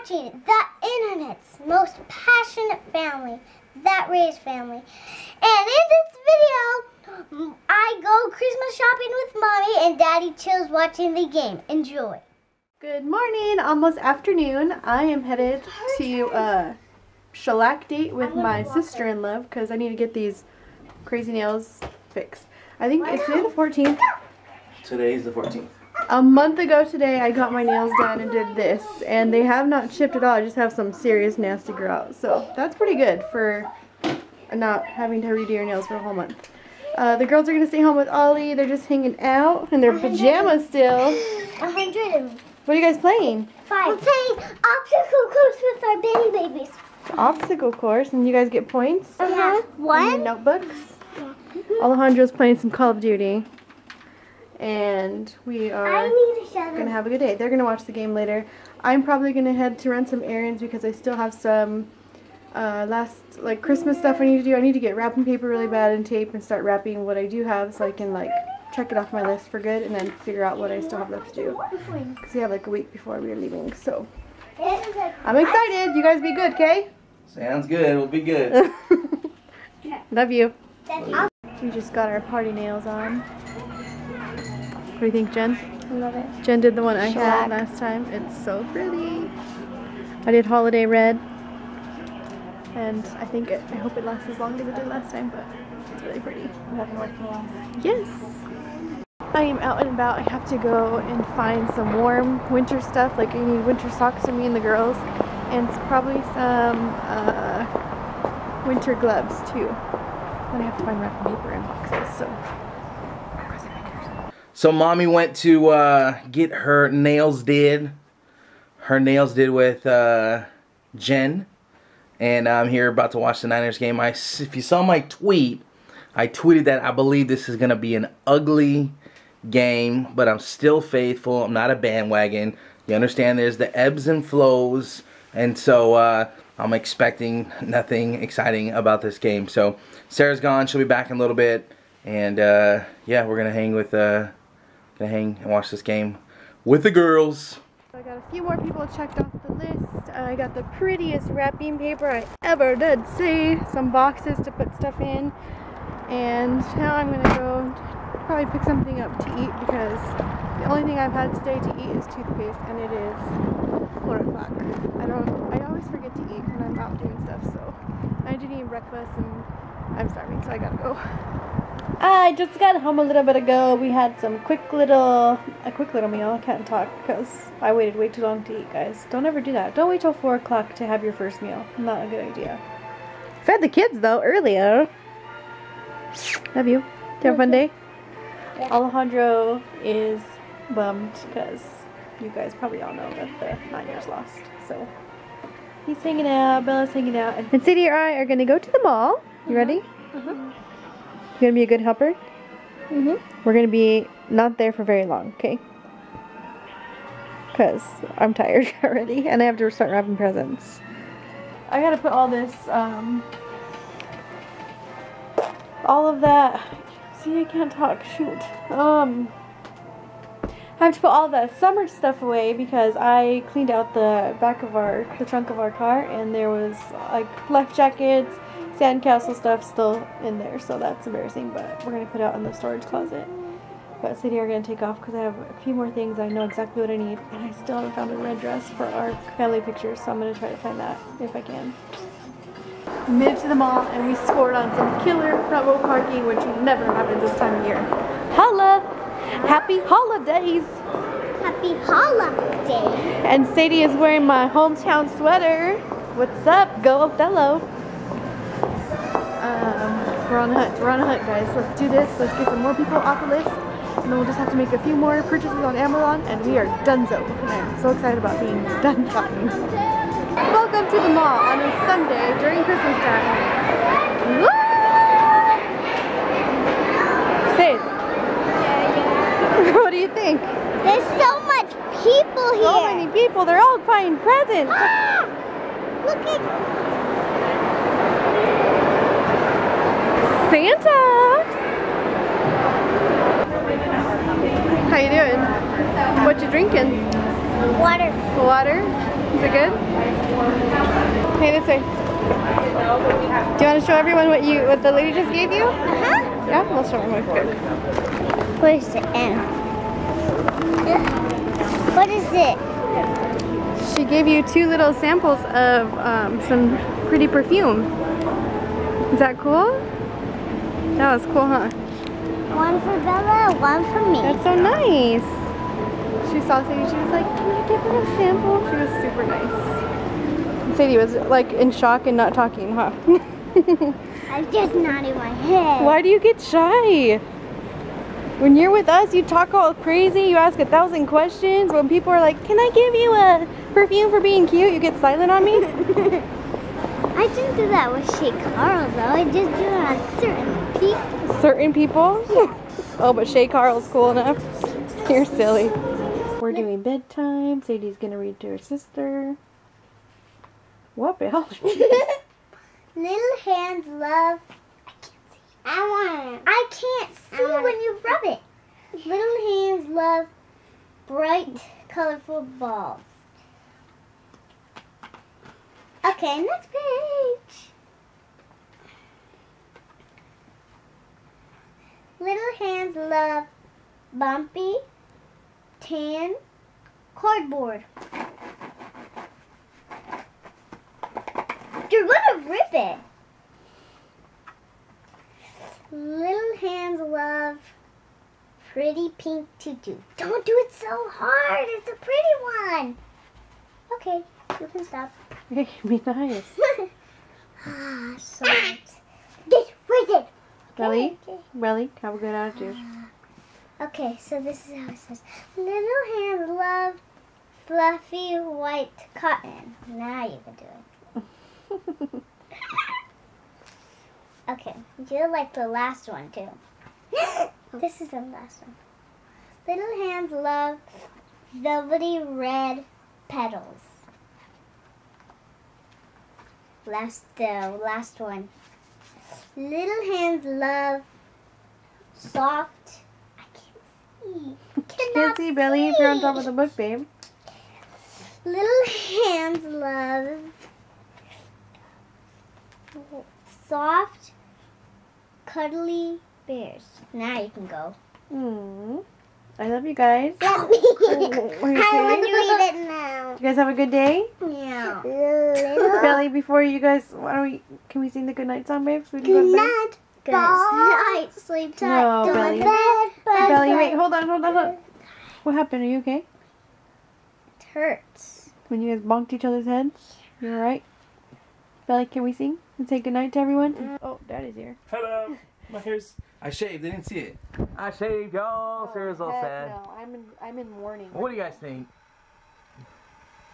watching the internet's most passionate family, That Reyes Family. And in this video, I go Christmas shopping with Mommy and Daddy chills watching the game. Enjoy. Good morning, almost afternoon. I am headed to a shellac date with my sister-in-law because I need to get these crazy nails fixed. I think it's today the 14th. Today is the 14th. A month ago today, I got my nails done and did this, and they have not chipped at all. I just have some serious nasty grow out. So that's pretty good for not having to redo your nails for a whole month. Uh, the girls are going to stay home with Ollie. They're just hanging out in their pajamas still. 105. What are you guys playing? Five. We're playing obstacle course with our baby babies. Obstacle course, and you guys get points. Uh-huh. your One. notebooks. Alejandro's playing some Call of Duty. And we are need to gonna have a good day. They're gonna watch the game later. I'm probably gonna head to run some errands because I still have some uh, last like Christmas stuff I need to do. I need to get wrapping paper really bad and tape and start wrapping what I do have so I can like check it off my list for good and then figure out what I still have left to do. Because we have like a week before we're leaving. So I'm excited. You guys be good, okay? Sounds good. We'll be good. Love you. We just got our party nails on. What do you think, Jen? I love it. Jen did the one I Shellac. had last time. It's so pretty. I did holiday red. And I think it, I hope it lasts as long as it did last time, but it's really pretty. Yes. I am out and about. I have to go and find some warm winter stuff. Like I need winter socks for me and the girls. And probably some uh, winter gloves too. Then I have to find wrapping paper and boxes. So cross my fingers. So mommy went to uh, get her nails did. Her nails did with uh, Jen. And I'm here about to watch the Niners game. I, if you saw my tweet, I tweeted that I believe this is going to be an ugly game, but I'm still faithful. I'm not a bandwagon. You understand there's the ebbs and flows. And so uh, I'm expecting nothing exciting about this game. So Sarah's gone. She'll be back in a little bit. And uh, yeah, we're going to hang with, uh, gonna hang and watch this game with the girls. I got a few more people checked off the list. I got the prettiest wrapping paper I ever did see. Some boxes to put stuff in. And now I'm gonna go probably pick something up to eat because the only thing I've had today to eat is toothpaste and it is 4 o'clock. I don't, I always forget to eat when I'm out doing stuff so I didn't eat breakfast and I'm starving so I gotta go. I just got home a little bit ago. We had some quick little, a quick little meal. I can't talk because I waited way too long to eat, guys. Don't ever do that. Don't wait till 4 o'clock to have your first meal. Not a good idea. Fed the kids, though, earlier. Love you. Did you have a fun day? Alejandro is bummed because you guys probably all know that the Niners lost. So he's hanging out, Bella's hanging out. And Sadie and I are going to go to the mall. You ready? Uh huh. You gonna be a good helper? Mm-hmm. We're gonna be not there for very long, okay? Cause I'm tired already, and I have to start wrapping presents. I gotta put all this, um, all of that. See, I can't talk. Shoot. Um, I have to put all the summer stuff away because I cleaned out the back of our, the trunk of our car, and there was like life jackets, sandcastle stuff still in there, so that's embarrassing. But we're gonna put it out in the storage closet. But Sadie are gonna take off because I have a few more things. I know exactly what I need, and I still haven't found a red dress for our family pictures, so I'm gonna try to find that if I can. We made it to the mall and we scored on some killer front row parking, which never happens this time of year. Holla! Happy holidays! Happy holiday. And Sadie is wearing my hometown sweater. What's up? Go Othello! We're on a hunt. We're on a hunt, guys. Let's do this. Let's get some more people off the list. And then we'll just have to make a few more purchases on Amazon, and we are donezo. And I'm so excited about being done shopping. Welcome to the mall on a Sunday during Christmas time. Woo! Sid, what do you think? There's so much people here. So many people, they're all buying presents. Ah! Look at Santa! How you doing? What you drinking? water. Water? Is it good? Hey, this way. Do you want to show everyone what you what the lady just gave you? Uh-huh. Yeah, we'll show them. Okay. Where's the end? What is it? She gave you two little samples of um, some pretty perfume. Is that cool? That was cool, huh? One for Bella, one for me. That's so nice. She saw Sadie, she was like, can I give her a sample? She was super nice. And Sadie was like in shock and not talking, huh? I'm just nodding my head. Why do you get shy? When you're with us, you talk all crazy, you ask a thousand questions. When people are like, can I give you a perfume for being cute? You get silent on me? I didn't do that with Shay Carl though. I just do it on certain people. Certain people? Yeah. Oh, but Shay Carl's cool enough. You're silly. We're doing bedtime. Sadie's gonna read to her sister. What, Bill? Little hands love. I can't see. I want it. I can't see when you rub it. Little hands love bright, colorful balls. Okay, next page. Little hands love bumpy, tan, cardboard. You're gonna rip it. Little hands love pretty pink tutu. Don't do it so hard. It's a pretty one. Okay, you can stop. Hey, be nice. ah. Get with it. Belly, Okay. Belly, have a good attitude. Okay, so this is how it says. Little hands love fluffy white cotton. Now you can do it. Okay, you like the last one too. this is the last one. Little hands love velvety red petals. Last the last one. Little hands love soft. I can't see. Can't Cannot see Belly if you're on top of the book, babe. Little hands love soft, cuddly bears. Now you can go. Mm. I love you guys. Me. What are you I want to read it now. You guys have a good day. Yeah. Little Belly, before you guys, why don't we? Can we sing the good night song, babe? So we can Good to night. Good night. Sleep tight. No, Go Belly. to bed. Bye. Belly, wait, hold on, hold on, hold on. What happened? Are you okay? It hurts. When you guys bonked each other's heads? You alright? Belly, can we sing and say good night to everyone? Mm. Oh, Daddy's here. Hello. My hair's. I shaved. They didn't see it. I shaved, y'all. Sarah's all oh, Heck sad. No, I'm in. I'm in mourning. What do you guys think?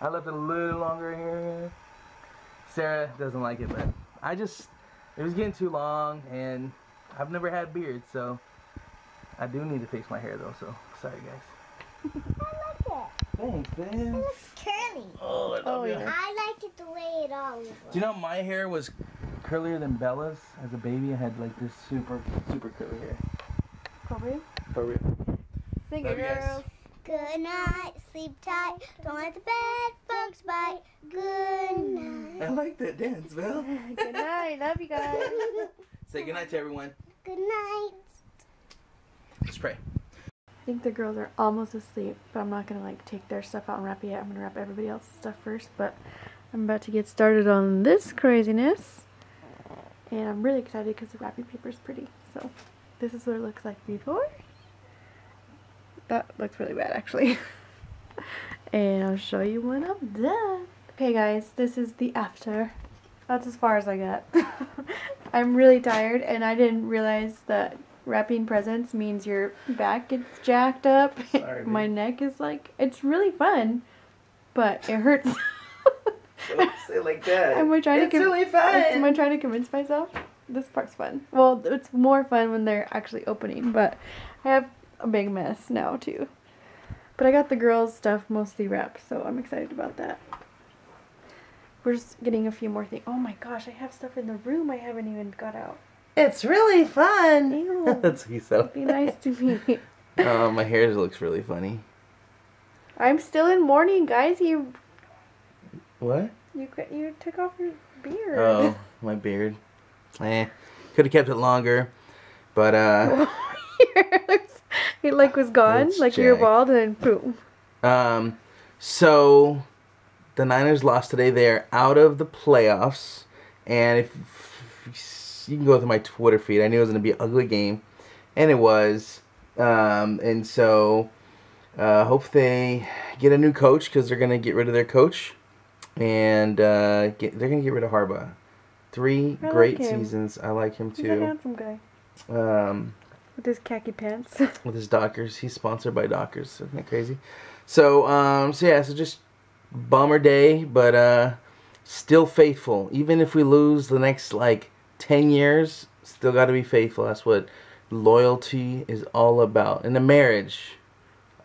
I left it a little longer here. Sarah doesn't like it, but I just it was getting too long, and I've never had beard, so I do need to fix my hair though. So sorry, guys. I like it. Thanks, It man. looks curly. Oh, I love Oh, yeah. I like it the way it all was. Do you know my hair was curlier than Bella's as a baby? I had like this super, super curly hair. Kobe? For real. Sing Love it, you guys. girls. Good night, sleep tight. Don't let the bed bugs bite. Good night. I like that dance, Belle. good night. Love you guys. Say good night to everyone. Good night. Let's pray. I think the girls are almost asleep, but I'm not gonna like take their stuff out and wrap it yet. I'm gonna wrap everybody else's stuff first, but I'm about to get started on this craziness. And I'm really excited because the wrapping paper is pretty. So this is what it looks like before. That looks really bad actually. and I'll show you when I'm done. Okay guys, this is the after. That's as far as I got. I'm really tired and I didn't realize that wrapping presents means your back gets jacked up. Sorry, My neck is like, it's really fun, but it hurts. Don't say it like that. Am I trying it's to really fun. Am I trying to convince myself? This part's fun. Well, it's more fun when they're actually opening, but I have a big mess now too. But I got the girls' stuff mostly wrapped, so I'm excited about that. We're just getting a few more things. Oh my gosh, I have stuff in the room I haven't even got out. It's really fun. Ew. That's what he said. Be nice to me. Oh, my hair looks really funny. I'm still in mourning, guys. You What? You you took off your beard. Oh, my beard. Eh. Could have kept it longer. But, uh, it like was gone, like you were bald, and then boom. um, so the Niners lost today. They're out of the playoffs. And if you can go through my Twitter feed, I knew it was going to be an ugly game. And it was. Um, and so, uh, hope they get a new coach because they're going to get rid of their coach. And uh, get, they're going to get rid of Harbaugh. Three I great him. seasons. I like him He's a too. handsome guy Um, with his khaki pants. with his Dockers. He's sponsored by Dockers. Isn't that crazy? So, um, so yeah, so just bummer day, but uh, still faithful. Even if we lose the next like ten years, still got to be faithful. That's what loyalty is all about. In a marriage,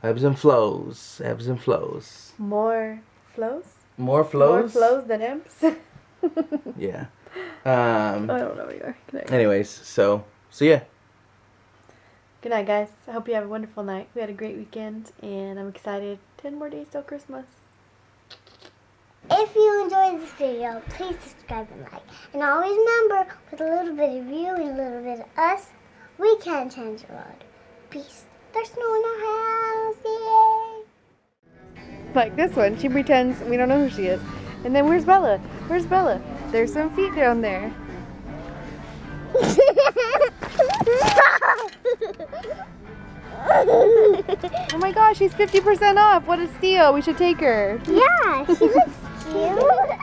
ebbs and flows, ebbs and flows. More flows. More flows. More flows than imps. Yeah. Um. I don't know either. Good night. Anyways, so so yeah. Good night, guys. I hope you have a wonderful night. We had a great weekend, and I'm excited. Ten more days till Christmas. If you enjoyed this video, please subscribe and like. And always remember, with a little bit of you and a little bit of us, we can change the world. Peace. There's no one in our house. Yay! Like this one, she pretends we don't know who she is. And then where's Bella? Where's Bella? There's some feet down there. Oh my gosh, she's 50% off. What a steal. We should take her. yeah, she looks cute.